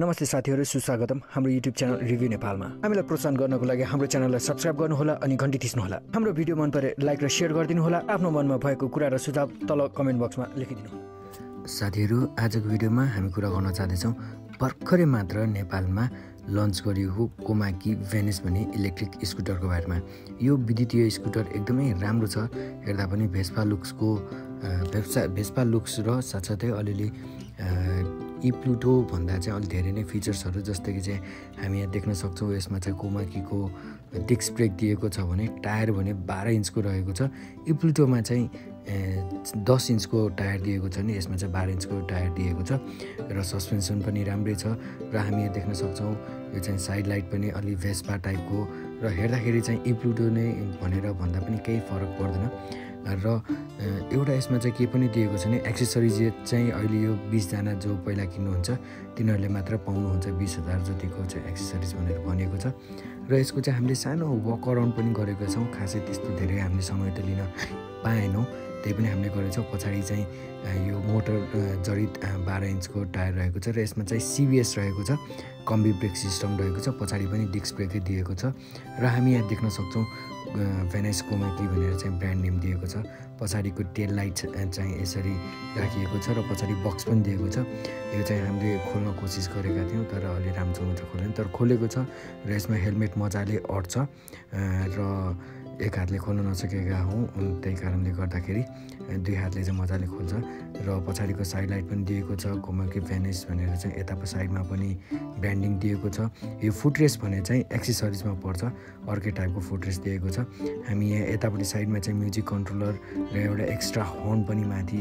नमस्ते साथीहरू सुस्वागतम। हाम्रो युट्युब च्यानल रिभ्यू नेपालमा। हामीलाई प्रोत्साहन गर्नको लागि हाम्रो च्यानललाई सब्सक्राइब गर्नुहोला अनि घन्टी थिच्नुहोला। हाम्रो भिडियो मन परे लाइक र सेयर गरिदिनु होला आफ्नो मनमा भएको कुरा र सुझाव तल कमेन्ट बक्समा लेखिदिनु साथीहरू आजको भिडियोमा हामी कुरा गर्न चाहँदैछौँ भर्खरै मात्र नेपालमा लन्च गरिएको कोमाकी भेनिस भन्ने इलेक्ट्रिक स्कुटरको बारेमा। यो विद्युतीय स्कुटर एकदमै राम्रो छ। हेर्दा पनि भेस्पा लुक्सको भेस्पा भेस्पा लुक्स र साथसाथै अलिअलि इ प्लुटो भन्दा चाहिँ अलिक धेरै नै फिचर्सहरू जस्तै कि चाहिँ हामी यहाँ देख्न सक्छौँ यसमा चाहिँ कोमाकीको डिस्क ब्रेक दिएको छ भने टायर भने बाह्र इन्चको रहेको छ। इ प्लुटोमा चाहिँ दस इन्चको टायर दिएको छ नि यसमा चाहिँ बाह्र इन्चको टायर दिएको छ र सस्पेन्सन पनि राम्रै छ र हामी यहाँ देख्न सक्छौँ यो चाहिँ साइड लाइट पनि अलि भेस्पा टाइपको। र हेर्दाखेरि चाहिँ इ प्लुटो नै भनेर भन्दा पनि केही फरक पर्दैन। र एउटा यसमा चाहिँ के पनि दिएको छ भने एक्सेसरिज चाहिँ अहिले यो बिसजना जो पहिला किन्नुहुन्छ तिनीहरूले मात्र पाउनुहुन्छ बिस हजार जतिको चाहिँ एक्सेसरिज भनेर भनिएको छ। र यसको चाहिँ हामीले सानो वक अराउन्ड पनि गरेको छौँ खासै त्यस्तो धेरै हामीले समय त लिन पाएनौँ। त्यही पनि हामीले गरेको छौँ। पछाडि चाहिँ यो मोटर जडित बाह्र इन्चको टायर रहेको छ र यसमा चाहिँ सिबिएस रहेको छ कम्बी ब्रेक सिस्टम रहेको छ। पछाडि पनि डिस्क ब्रेकै दिएको छ। र हामी यहाँ देख्न सक्छौँ भेनाइस कोमाकी भनेर चाहिँ ब्रान्ड नेम दिएको छ। पछाडिको टेल लाइट चाहिँ यसरी राखिएको छ र पछाडि बक्स पनि दिएको छ। यो चाहिँ हामीले खोल्न कोसिस गरेका थियौँ तर अलि राम्रोसँग चाहिँ खोलेन। तर खोलेको छ र यसमा हेलमेट मजाले अट्छ र एक हातले खोल्न नसकेका हौँ। त्यही कारणले गर्दाखेरि दुई हातले चाहिँ मजाले खोल्छ र पछाडिको साइड लाइट पनि दिएको छ। कोमलकी भेनिस भनेर चाहिँ यताको साइडमा पनि ब्रान्डिङ दिएको छ। यो फुटरेस भने चाहिँ एक्सेसरिजमा पर्छ। अर्कै टाइपको फुटरेस दिएको छ। हामी यहाँ यतापट्टि साइडमा चाहिँ म्युजिक कन्ट्रोलर र एउटा एक्स्ट्रा हर्न पनि माथि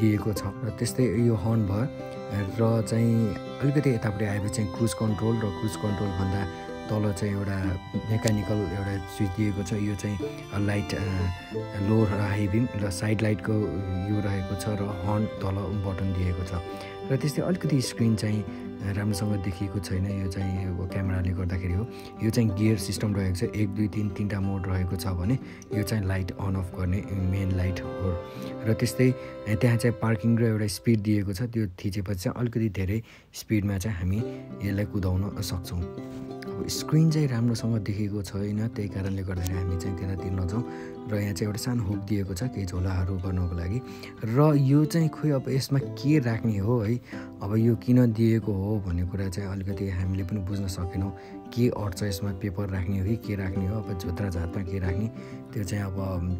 दिएको छ। र त्यस्तै यो हर्न भयो। र चाहिँ अलिकति यतापट्टि आएपछि चाहिँ क्रुज कन्ट्रोल र क्रुज कन्ट्रोल भन्दा तल चाहिँ एउटा मेकानिकल एउटा स्विच दिएको छ। यो चाहिँ लाइट लो र हाई बिम र साइड लाइटको यो रहेको छ र हर्न तल बटन दिएको छ। र त्यस्तै अलिकति स्क्रिन चाहिँ राम्रोसँग देखिएको छैन यो चाहिँ अब क्यामेराले गर्दाखेरि हो। यो चाहिँ गियर सिस्टम रहेको छ एक दुई तिन तिनवटा मोड रहेको छ भने यो चाहिँ लाइट अन अफ गर्ने मेन लाइट हो। र त्यस्तै त्यहाँ चाहिँ पार्किङ र एउटा स्पिड दिएको छ त्यो थिचेपछि चाहिँ अलिकति धेरै स्पिडमा चाहिँ हामी यसलाई कुदाउन सक्छौँ। अब स्क्रिन चाहिँ राम्रोसँग देखेको छैन त्यही कारणले गर्दाखेरि हामी चाहिँ त्यतातिर नजाउँ। र यहाँ चाहिँ एउटा सानो हुक दिएको छ केही झोलाहरू गर्नको लागि। र यो चाहिँ खोइ अब यसमा के राख्ने हो है? अब यो किन दिएको हो भन्ने कुरा चाहिँ अलिकति हामीले पनि बुझ्न सकेनौँ। के अट्छ यसमा? पेपर राख्ने हो कि के राख्ने हो? अब झोत्रा झातमा के राख्ने? त्यो चाहिँ अब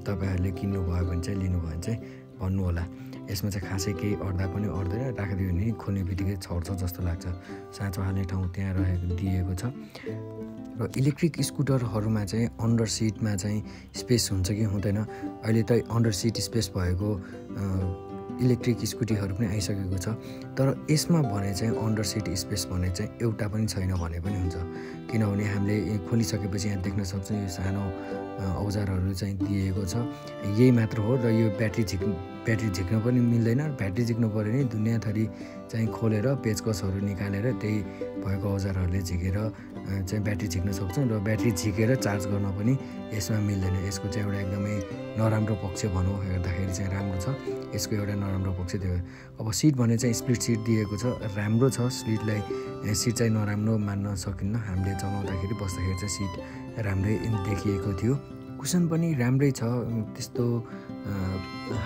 तपाईँहरूले किन्नुभयो भने चाहिँ लिनुभयो भने चाहिँ भन्नु होला यसमा चाहिँ खासै केही अड्दा पनि अड्दैन राखिदियो भने खोल्ने बित्तिकै छर्छ जस्तो लाग्छ। साँचो हाल्ने ठाउँ त्यहाँ रहेको दिएको छ। र इलेक्ट्रिक स्कुटरहरूमा चाहिँ अन्डर सिटमा चाहिँ स्पेस हुन्छ कि हुँदैन। अहिले त अन्डर सिट स्पेस भएको इलेक्ट्रिक स्कुटीहरू पनि आइसकेको छ। तर यसमा भने चाहिँ अन्डर सिट स्पेस भने चाहिँ एउटा पनि छैन भने पनि हुन्छ। किनभने हामीले खोलिसकेपछि यहाँ देख्न सक्छौँ यो सानो औजारहरू चाहिँ दिएको छ। यही मात्र हो र यो ब्याट्री झिक्नु ब्याट्री झिक्न पनि मिल्दैन। ब्याट्री झिक्नु पऱ्यो भने दुनियाँथरी चाहिँ खोलेर पेचकसहरू निकालेर त्यही भएको औजारहरूले झिकेर चाहिँ ब्याट्री झिक्न सक्छौँ र ब्याट्री झिकेर चार्ज गर्न पनि यसमा मिल्दैन। यसको चाहिँ एउटा एकदमै नराम्रो पक्ष भनौँ। हेर्दाखेरि चाहिँ राम्रो छ। यसको एउटा नराम्रो पक्ष त्यो अब सिट भने चाहिँ स्प्लिट सिट दिएको छ राम्रो छ। सिटलाई सिट चाहिँ नराम्रो मान्न सकिन्न। हामीले चलाउँदाखेरि बस्दाखेरि चाहिँ सिट राम्रै देखिएको थियो। कुसन पनि राम्रै छ त्यस्तो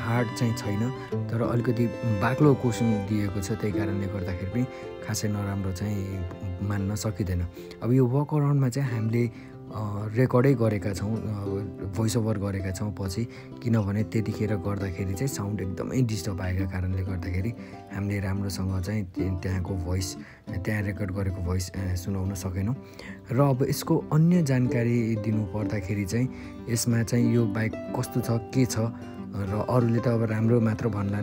हार्ड चाहिँ छैन। तर अलिकति बाक्लो कुसन दिएको छ त्यही कारणले गर्दाखेरि पनि खासै नराम्रो चाहिँ मान्न सकिँदैन। अब यो वक अराउन्डमा चाहिँ हामीले रेकर्डै गरेका छौँ भोइस ओभर गरेका छौँ पछि। किनभने त्यतिखेर गर्दाखेरि चाहिँ साउन्ड एकदमै डिस्टर्ब आएका कारणले गर्दाखेरि हामीले राम्रोसँग चाहिँ त्यहाँको भोइस त्यहाँ रेकर्ड गरेको भोइस सुनाउन सकेनौँ। र अब यसको अन्य जानकारी दिनु पर्दाखेरि चाहिँ यसमा चाहिँ यो बाइक कस्तो छ के छ र अरूले त अब राम्रो मात्र भन्ला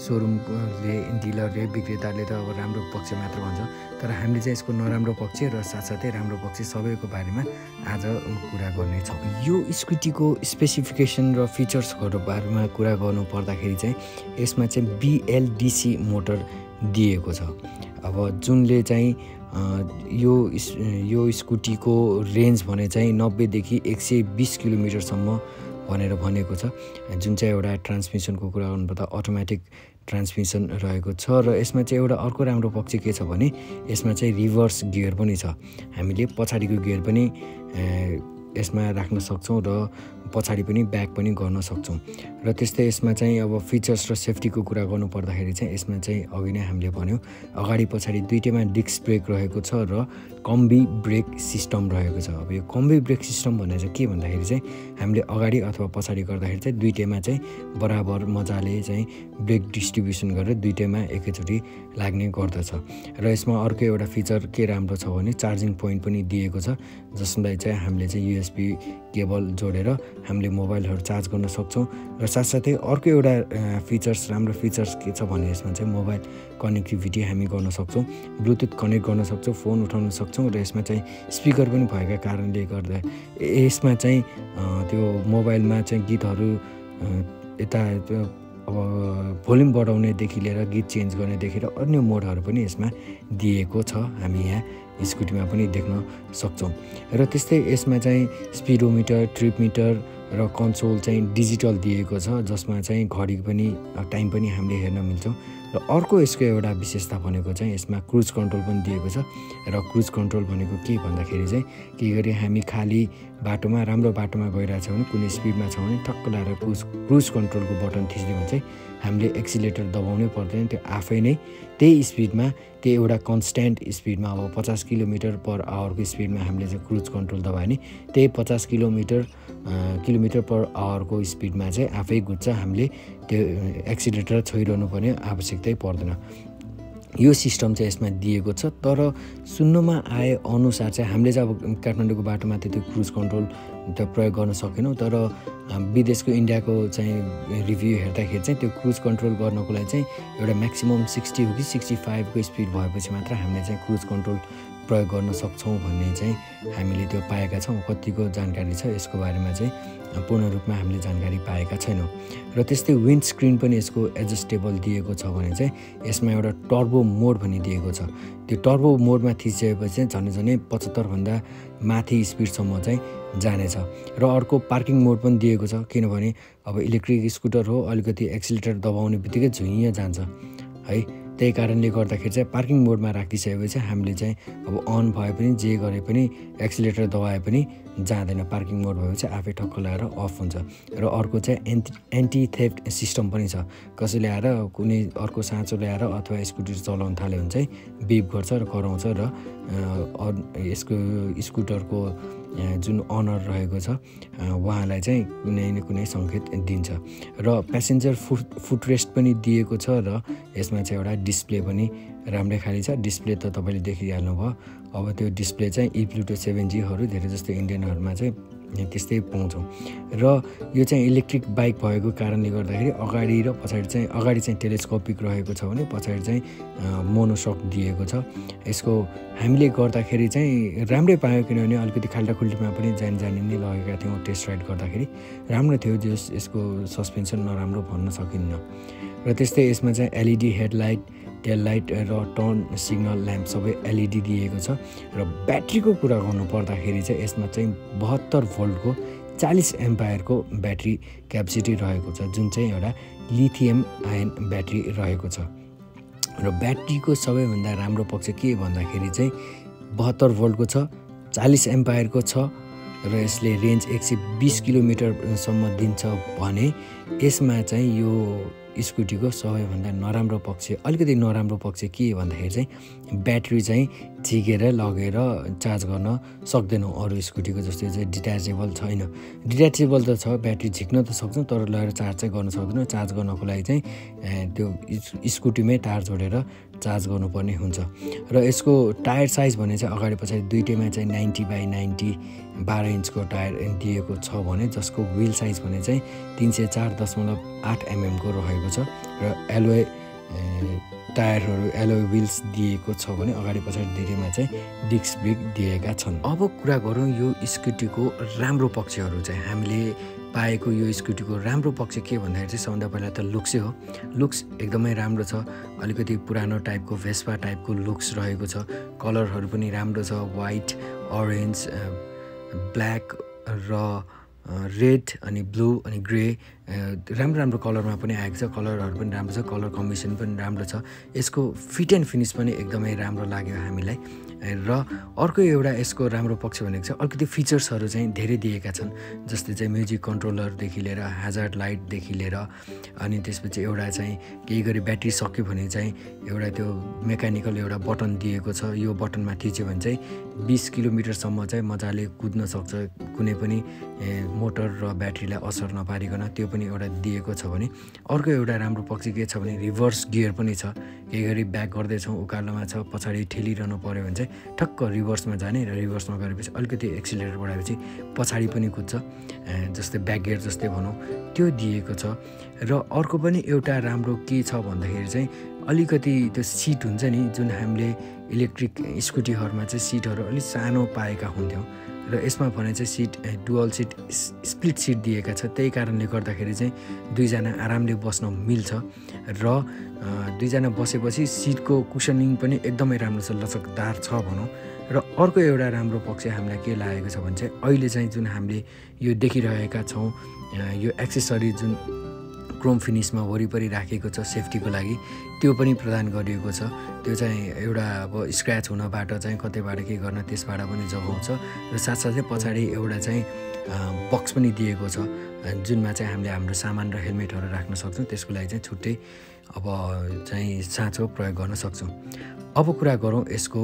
सोरुमले डिलरले विक्रेताले त अब राम्रो पक्ष मात्र भन्छ। तर हामीले चाहिँ यसको नराम्रो पक्ष र साथसाथै राम्रो पक्ष सबैको बारेमा आज कुरा गर्नेछौँ। यो स्कुटीको स्पेसिफिकेसन र फिचर्सहरू बारेमा कुरा गर्नु पर्दाखेरि चाहिँ यसमा चाहिँ बिएलडिसी मोटर दिएको छ। अब जुनले चाहिँ यो यो स्कुटीको रेन्ज भने चाहिँ नब्बेदेखि एक सय बिस किलोमिटरसम्म भनेर भनेको छ। जुन चाहिँ एउटा ट्रान्समिसनको कुरा गर्नुपर्दा अटोमेटिक ट्रान्समिसन रहेको छ र यसमा चाहिँ एउटा अर्को राम्रो पक्ष के छ भने यसमा चाहिँ रिभर्स गियर पनि छ। हामीले पछाडिको गियर पनि यसमा राख्न सक्छौँ र पछाडि पनि ब्याक पनि गर्न सक्छौँ। र त्यस्तै यसमा चाहिँ अब फिचर्स र सेफ्टीको कुरा गर्नु पर्दाखेरि चाहिँ यसमा चाहिँ अघि नै हामीले भन्यो अगाडि पछाडि दुइटैमा डिस्क ब्रेक रहेको छ र कम्बी ब्रेक सिस्टम रहेको छ। अब यो कम्बी ब्रेक सिस्टम भन्ने चाहिँ के भन्दाखेरि चाहिँ हामीले अगाडि अथवा पछाडि गर्दाखेरि चाहिँ दुइटैमा चाहिँ बराबर मजाले चाहिँ ब्रेक डिस्ट्रिब्युसन गरेर दुइटैमा एकैचोटि लाग्ने गर्दछ। र यसमा अर्को एउटा फिचर के राम्रो छ भने चार्जिङ पोइन्ट पनि दिएको छ जसलाई चाहिँ हामीले चाहिँ युएसबी केबल जोडेर हामीले मोबाइलहरू चार्ज गर्न सक्छौँ। र साथसाथै अर्को एउटा फिचर्स राम्रो फिचर्स के छ भने यसमा चाहिँ मोबाइल कनेक्टिभिटी हामी गर्न सक्छौँ ब्लुटुथ कनेक्ट गर्न सक्छौँ फोन उठाउन सक्छौँ र यसमा चाहिँ स्पिकर पनि भएका कारणले गर्दा यसमा चाहिँ त्यो मोबाइलमा चाहिँ गीतहरू यता अब भोल्युम बढाउनेदेखि लिएर गीत चेन्ज गर्नेदेखि र अन्य मोडहरू पनि यसमा दिएको छ हामी यहाँ स्कुटीमा पनि देख्न सक्छौँ। र त्यस्तै यसमा चाहिँ स्पिडोमिटर ट्रिप मिटर र कन्सोल चाहिँ डिजिटल दिएको छ जसमा चाहिँ घडी पनि टाइम पनि हामीले हेर्न मिल्छौँ। र अर्को यसको एउटा विशेषता भनेको चाहिँ यसमा क्रुज कन्ट्रोल पनि दिएको छ। र क्रुज कन्ट्रोल भनेको के भन्दाखेरि चाहिँ के गरी हामी खाली बाटोमा राम्रो बाटोमा गइरहेको छ भने कुनै स्पिडमा छ भने ठक्क लगाएर क्रुज क्रुज कन्ट्रोलको बटन थिच्दियो भने चाहिँ हामीले एक्सिलेटर दबाउनै पर्दैन। त्यो आफै नै त्यही स्पिडमा त्यो एउटा कन्सट्यान्ट स्पिडमा अब पचास किलोमिटर पर आवरको स्पिडमा हामीले चाहिँ क्रुज कन्ट्रोल दबायो भने त्यही पचास किलोमिटर किलोमिटर पर आवरको स्पिडमा चाहिँ आफै गुज्छ हामीले त्यो एक्सिलेटर छोइरहनु पर्ने आवश्यकतै पर्दैन। यो सिस्टम चाहिँ यसमा दिएको छ तर सुन्नुमा आए अनुसार चाहिँ हामीले चाहिँ अब काठमाडौँको बाटोमा त्यति क्रुज कन्ट्रोल त प्रयोग गर्न सकेनौँ तर विदेशको इन्डियाको चाहिँ रिभ्यू हेर्दाखेरि चाहिँ त्यो क्रुज कन्ट्रोल गर्नको लागि चाहिँ एउटा म्याक्सिमम् सिक्सटी हो कि सिक्सटी फाइभको स्पिड भएपछि मात्र हामीले चाहिँ क्रुज कन्ट्रोल प्रयोग गर्न सक्छौँ भन्ने चाहिँ हामीले त्यो पाएका छौँ कतिको जानकारी छ यसको बारेमा चाहिँ पूर्ण रूपमा हामीले जानकारी पाएका छैनौँ। र त्यस्तै विन्ड स्क्रिन पनि यसको एडजस्टेबल दिएको छ भने चाहिँ यसमा एउटा टर्बो मोड भन्ने दिएको छ। त्यो टर्बो मोडमा थिचिएपछि चाहिँ झन् झनै पचहत्तरभन्दा माथि स्पिडसम्म चाहिँ जानेछ। र अर्को पार्किङ मोड पनि दिएको छ किनभने अब इलेक्ट्रिक स्कुटर हो अलिकति एक्सिलेटर दबाउने बित्तिकै झुइँ जान्छ। है त्यही कारणले गर्दाखेरि चाहिँ पार्किङ मोडमा राखिदिइसकेपछि हामीले चाहिँ अब अन भए पनि जे गरे पनि एक्सिलेटर दबाए पनि जाँदैन। पार्किङ मोड भएपछि आफै ठक्क लगाएर अफ हुन्छ। र अर्को चाहिँ एन्टी एन्टी थेफ्ट सिस्टम पनि छ। कसैले आएर कुनै अर्को साँचो ल्याएर अथवा स्कुटर चलाउन थाल्यो भने चाहिँ बिप गर्छ र कराउँछ र यसको स्कुटरको जुन अनर रहेको छ उहाँलाई चाहिँ कुनै न कुनै सङ्केत दिन्छ। र प्यासेन्जर फुट फुटरेस्ट पनि दिएको छ र यसमा चाहिँ एउटा डिस्प्ले पनि राम्रै खाली छ। डिस्प्ले त तपाईँले देखिहाल्नु भयो अब त्यो डिस्प्ले चाहिँ इ प्लुटो सेभेन जीहरू धेरै जस्तो इन्डियनहरूमा चाहिँ त्यस्तै पाउँछौँ। र यो चाहिँ इलेक्ट्रिक बाइक भएको कारणले गर्दाखेरि अगाडि र पछाडि चाहिँ अगाडि चाहिँ टेलिस्कोपिक रहेको छ भने पछाडि चाहिँ मोनोसक दिएको छ। यसको हामीले गर्दाखेरि चाहिँ राम्रै पायो किनभने अलिकति खाल्टाखुल्टीमा पनि जान जाने नै लगेका थियौँ टेस्ट राइड गर्दाखेरि। राम्रो थियो जस यसको सस्पेन्सन नराम्रो भन्न सकिन्न। र त्यस्तै यसमा चाहिँ एलइडी हेडलाइट टेल लाइट र टर्न सिग्नल ल्याम्प सबै एलइडी दिएको छ र ब्याट्रीको कुरा गर्नु पर्दाखेरि चाहिँ यसमा चाहिँ बहत्तर भोल्टको चालिस एम्पायरको ब्याट्री क्यापेसिटी रहेको छ जुन चाहिँ एउटा लिथियम आयन ब्याट्री रहेको छ। र ब्याट्रीको सबैभन्दा राम्रो पक्ष के भन्दाखेरि चाहिँ बहत्तर भोल्टको छ चालिस एम्पायरको छ र यसले रेन्ज एक सय बिस किलोमिटरसम्म दिन्छ भने यसमा चाहिँ यो स्कुटीको सबैभन्दा नराम्रो पक्ष अलिकति नराम्रो पक्ष के भन्दाखेरि चाहिँ ब्याट्री चाहिँ झिकेर लगेर चार्ज गर्न सक्दैनौँ अरू स्कुटीको जस्तै चाहिँ डिट्याचेबल छैन। डिट्याचेबल त छ ब्याट्री झिक्न त सक्छौँ तर लगेर चार्ज चाहिँ गर्न सक्दैनौँ। चार्ज गर्नको लागि चाहिँ त्यो स्कुटीमै तार जोडेर चार्ज गर्नुपर्ने हुन्छ। र यसको टायर साइज भने चाहिँ अगाडि पछाडि दुइटैमा चाहिँ नाइन्टी बाई नाइन्टी बाह्र इन्चको टायर दिएको छ भने जसको विल साइज भने चाहिँ तिन सय चार दशमलव आठ एमएमको रहेको छ। र एलोए टायरहरू एलोए विल्स दिएको छ भने अगाडि पछाडि दुइटैमा चाहिँ डिस्क ब्रेक दिएका छन्। अब कुरा गरौँ यो स्कुटीको राम्रो पक्षहरू चाहिँ हामीले पाएको यो स्कुटीको राम्रो पक्ष के भन्दाखेरि चाहिँ सबभन्दा पहिला त लुक्सै हो। लुक्स एकदमै राम्रो छ। अलिकति पुरानो टाइपको भेस्पा टाइपको लुक्स रहेको छ। कलरहरू पनि राम्रो छ। वाइट अरेन्ज ब्ल्याक र रेड अनि ब्लू अनि ग्रे राम्रो राम्रो कलरमा पनि आएको छ कलरहरू पनि राम्रो छ कलर कम्बिनेसन पनि राम्रो छ। यसको फिट एन्ड फिनिस पनि एकदमै राम्रो लाग्यो हामीलाई। र अर्को एउटा यसको राम्रो पक्ष भनेको चाहिँ अलिकति फिचर्सहरू चाहिँ धेरै दिएका छन्। जस्तै चाहिँ म्युजिक कन्ट्रोलरदेखि लिएर हाजर्ड लाइटदेखि लिएर अनि त्यसपछि एउटा चाहिँ केही गरी ब्याट्री सक्यो भने चाहिँ एउटा त्यो मेकानिकल एउटा बटन दिएको छ। यो बटनमा थिच्यो भने चाहिँ बिस किलोमिटरसम्म चाहिँ मजाले कुद्न सक्छ कुनै पनि मोटर र ब्याट्रीलाई असर नपारिकन। त्यो पनि एउटा दिएको छ भने अर्को एउटा राम्रो पक्ष के छ भने रिभर्स गियर पनि छ। केही गरी ब्याक गर्दैछौँ उकालोमा छ पछाडि ठेलिरहनु पऱ्यो भने चाहिँ ठक्क रिभर्समा जाने र रिभर्समा गरेपछि अलिकति एक्सिलेटर बढाएपछि पछाडि पनि कुद्छ। जस्तै ब्याक गियर जस्तै भनौँ त्यो दिएको छ। र अर्को पनि एउटा राम्रो के छ भन्दाखेरि चाहिँ अलिकति त्यो सिट हुन्छ नि जुन हामीले इलेक्ट्रिक स्कुटीहरूमा चाहिँ सिटहरू अलिक सानो पाएका हुन्थ्यौँ। र यसमा भने चाहिँ seat dual seat split seat दिएका छ। त्यही कारणले गर्दाखेरि चाहिँ दुईजना आरामले बस्न मिल्छ र दुईजना बसेपछि सिटको कुसनिङ पनि एकदमै राम्रो छ लचकदार छ भनौँ। र अर्को एउटा राम्रो पक्ष हामीलाई के लागेको छ भने चाहिँ अहिले चाहिँ जुन हामीले यो देखिरहेका छौँ यो एक्सेसरी जुन क्रोम फिनिसमा वरिपरि राखेको छ सेफ्टीको लागि। त्यो पनि प्रदान गरिएको छ। त्यो चाहिँ एउटा अब स्क्र्याच हुनबाट चाहिँ कतैबाट के गर्न त्यसबाट पनि जोगाउँछ र साथसाथै पछाडि एउटा चाहिँ बक्स पनि दिएको छ। जुनमा चाहिँ हामीले हाम्रो सामान र हेलमेटहरू राख्न सक्छौँ। त्यसको लागि चाहिँ छुट्टै अब चाहिँ साँचो प्रयोग गर्न सक्छौँ। अब कुरा गरौँ यसको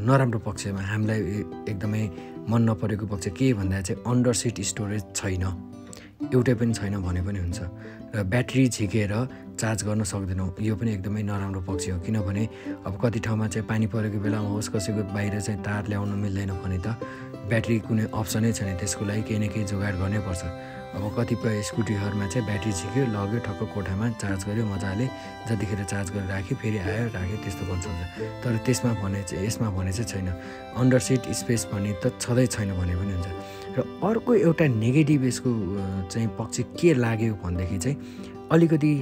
नराम्रो पक्षमा। हामीलाई एकदमै मन नपरेको पक्ष के भन्दा चाहिँ अन्डर सिट स्टोरेज छैन। एउटै पनि छैन भने पनि हुन्छ। र ब्याट्री झिकेर चार्ज गर्न सक्दैनौँ। यो पनि एकदमै नराम्रो पक्ष हो। किनभने अब कति ठाउँमा चाहिँ पानी परेको बेलामा होस् कसैको बाहिर चाहिँ तार ल्याउनु मिल्दैन भने त ब्याट्री कुनै अप्सनै छैन। त्यसको लागि केही न केही जोगाड गर्नै पर्छ। अब कतिपय स्कुटीहरूमा चाहिँ ब्याट्री झिक्यो लग्यो ठक्क कोठामा चार्ज गर्यो मजाले जतिखेर चार्ज गरेर राख्यो फेरि आयो राख्यो त्यस्तो गर्न सक्छ। तर त्यसमा भने चाहिँ यसमा भने चाहिँ छैन। अन्डर सिट स्पेस भन्ने त छँदै छैन भने पनि हुन्छ। र अर्को एउटा नेगेटिभ यसको चाहिँ पक्ष के लाग्यो भनेदेखि चाहिँ अलिकति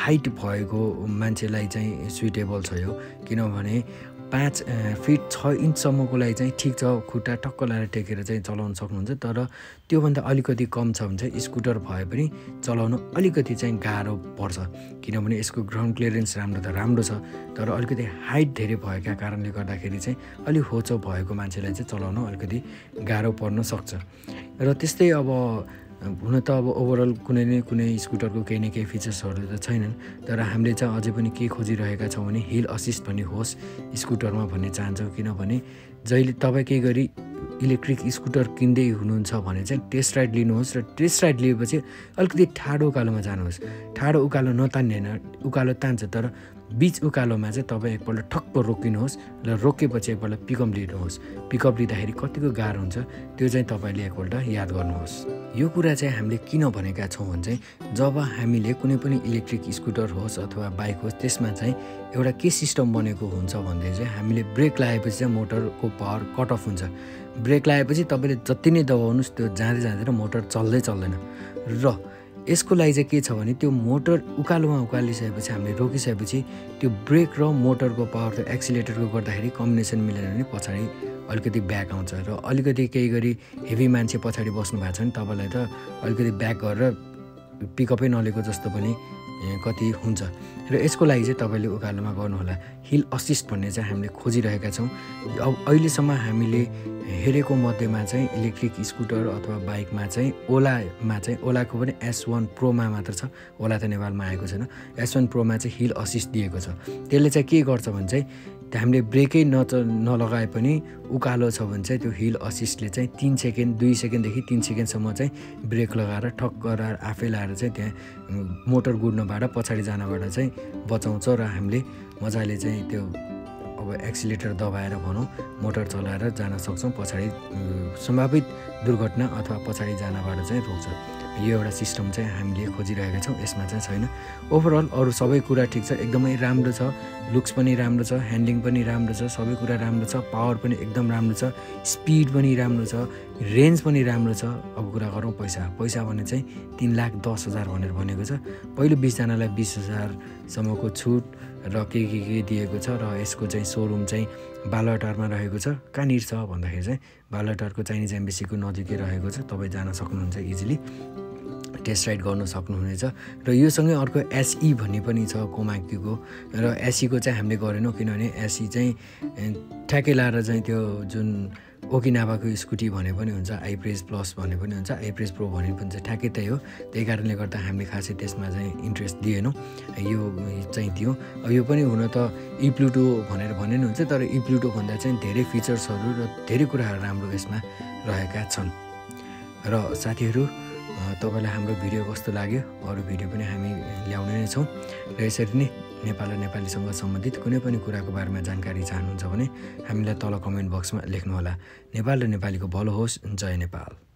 हाइट भएको मान्छेलाई चाहिँ सुइटेबल छ यो। किनभने पाँच फिट छ इन्चसम्मको लागि चाहिँ ठिक छ खुट्टा टक्क लगाएर टेकेर चाहिँ चलाउन सक्नुहुन्छ। तर त्योभन्दा अलिकति कम छ भने चाहिँ स्कुटर भए पनि चलाउनु अलिकति चाहिँ गाह्रो पर्छ। किनभने यसको ग्राउन्ड क्लियरेन्स राम्रो त राम्रो छ तर अलिकति हाइट धेरै भएका कारणले गर्दाखेरि चाहिँ अलिक होचो भएको मान्छेलाई चाहिँ चलाउनु अलिकति गाह्रो पर्न सक्छ। र त्यस्तै अब हुन त अब ओभरअल कुनै न कुनै स्कुटरको केही न केही फिचर्सहरू त छैनन् तर हामीले चाहिँ अझै पनि के खोजिरहेका छौँ भने हिल असिस्ट भन्ने होस् स्कुटरमा भन्ने चाहन्छौँ। किनभने जहिले तपाईँ केही गरी इलेक्ट्रिक स्कुटर किन्दै हुनुहुन्छ भने चाहिँ टेस्ट राइड लिनुहोस् र टेस्ट राइड लिएपछि अलिकति ठाडो उकालोमा जानुहोस्। ठाडो उकालो नतान्ने होइन उकालो तान्छ तर बिच उकालोमा चाहिँ तपाईँ एकपल्ट ठक्क रोकिनुहोस् र रोकेपछि एकपल्ट पिकअप लिनुहोस्। पिकअप लिँदाखेरि कतिको गाह्रो हुन्छ त्यो चाहिँ तपाईँले एकपल्ट याद गर्नुहोस्। यो कुरा चाहिँ हामीले किन भनेका छौँ भने चाहिँ जब हामीले कुनै पनि इलेक्ट्रिक स्कुटर होस् अथवा बाइक होस् त्यसमा चाहिँ एउटा के सिस्टम बनेको हुन्छ भन्दै चाहिँ हामीले ब्रेक लगाएपछि चाहिँ मोटरको पावर कट अफ हुन्छ। ब्रेक लगाएपछि तपाईँले जति नै दबाउनुहोस् त्यो जाँदै जाँदैन मोटर चल्दै चल्दैन। र यसको लागि चाहिँ के छ भने त्यो मोटर उकालोमा उकालिसकेपछि हामीले रोकिसकेपछि त्यो ब्रेक र मोटरको पावर त एक्सिलेटरको गर्दाखेरि कम्बिनेसन मिलेन भने पछाडि अलिकति ब्याक आउँछ र अलिकति केही गरी हेभी मान्छे पछाडि बस्नु भएको छ भने तपाईँलाई त अलिकति ब्याक गरेर पिकअपै नलिएको जस्तो पनि कति हुन्छ। र यसको लागि चाहिँ तपाईँले उकालोमा गर्नुहोला। हिल असिस्ट भन्ने चाहिँ हामीले खोजिरहेका छौँ। अब अहिलेसम्म हामीले हेरेको मध्येमा चाहिँ इलेक्ट्रिक स्कुटर अथवा बाइकमा चाहिँ ओलामा चाहिँ ओलाको पनि एस वान प्रोमा मात्र छ। ओला त नेपालमा आएको छैन। एस वान प्रोमा चाहिँ हिल असिस्ट दिएको छ। त्यसले चाहिँ के गर्छ भने चाहिँ हामीले ब्रेकै नच नलगाए पनि उकालो छ भने चाहिँ त्यो हिल असिस्टले चाहिँ तिन सेकेन्ड दुई सेकेन्डदेखि तिन सेकेन्डसम्म चाहिँ ब्रेक लगाएर ठक्क गरेर आफै लाएर चाहिँ त्यहाँ मोटर गुड्नबाट पछाडि जानबाट चाहिँ बचाउँछ र हामीले मजाले चाहिँ त्यो अब एक्सिलेटर दबाएर भनौँ मोटर चलाएर जान सक्छौँ पछाडि सम्भावित दुर्घटना अथवा पछाडि जानबाट चाहिँ रोक्छ। यो एउटा सिस्टम चाहिँ हामीले खोजिरहेका छौँ यसमा चाहिँ छैन। ओभरअल अरू सबै कुरा ठिक छ एकदमै राम्रो छ। लुक्स पनि राम्रो छ ह्यान्डलिङ पनि राम्रो छ सबै कुरा राम्रो छ पावर पनि एकदम राम्रो छ स्पिड पनि राम्रो छ रेन्ज पनि राम्रो छ। अब कुरा गरौँ पैसा। पैसा भने चाहिँ तिन लाख दस हजार भनेर भनेको छ। पहिलो बिसजनालाई बिस हजारसम्मको छुट र के के के दिएको छ र यसको चाहिँ सोरुम चाहिँ बालटारमा रहेको छ। कहाँनिर छ भन्दाखेरि चाहिँ बालटारको चाइनिज एम्बेसीको नजिकै रहेको छ। तपाईँ जान सक्नुहुन्छ इजिली। टेस्ट राइड गर्न सक्नुहुनेछ। र योसँगै अर्को एसई भन्ने पनि छ कोमाकीको र एसीको चाहिँ हामीले गरेनौँ किनभने एसी चाहिँ ठ्याक्कै लाएर चाहिँ त्यो जुन ओकिनाभाको स्कुटी भने पनि हुन्छ आइप्रेस प्लस भने पनि हुन्छ आइप्रेस प्रो भने पनि चाहिँ ठ्याक्कै त्यही हो। त्यही कारणले गर्दा हामीले खासै त्यसमा चाहिँ इन्ट्रेस्ट दिएनौँ। यो चाहिँ थियो यो पनि हुन त इप्लुटो भनेर भने नि हुन्छ तर इप्लुटोभन्दा चाहिँ धेरै फिचर्सहरू र धेरै कुराहरू राम्रो यसमा रहेका छन्। र साथीहरू तपाईँलाई हाम्रो भिडियो कस्तो लाग्यो? अरू भिडियो पनि हामी ल्याउने नै छौँ। र यसरी नै नेपाल र नेपालीसँग सम्बन्धित कुनै पनि कुराको बारेमा जानकारी चाहनुहुन्छ भने हामीलाई तल कमेन्ट बक्समा लेख्नुहोला। नेपाल र नेपालीको भलो होस्। जय नेपाल।